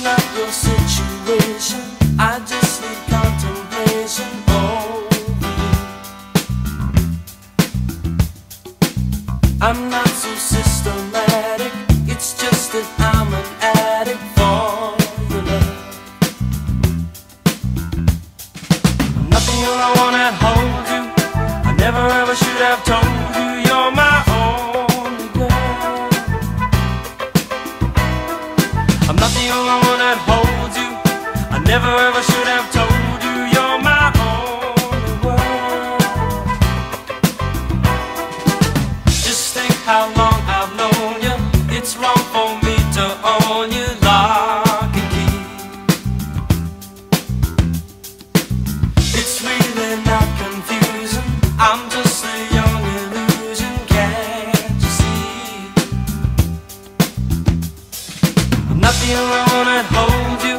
It's not your situation. I just need contemplation you. I'm not so systematic. It's just that I'm an addict for love. Nothing I wanna hold you. I never ever should have told you you're my the only one that holds you. I never ever should have told you you're my only world. Just think how long Not the only one that holds you.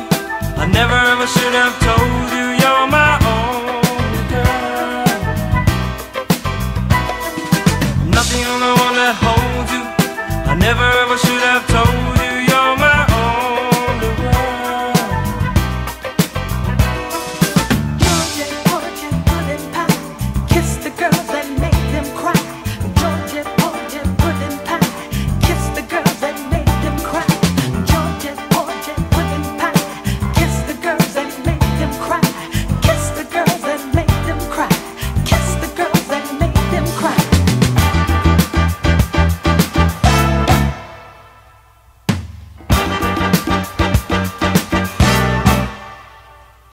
I never ever should have told you you're my only girl. I'm not the only one that holds you. I never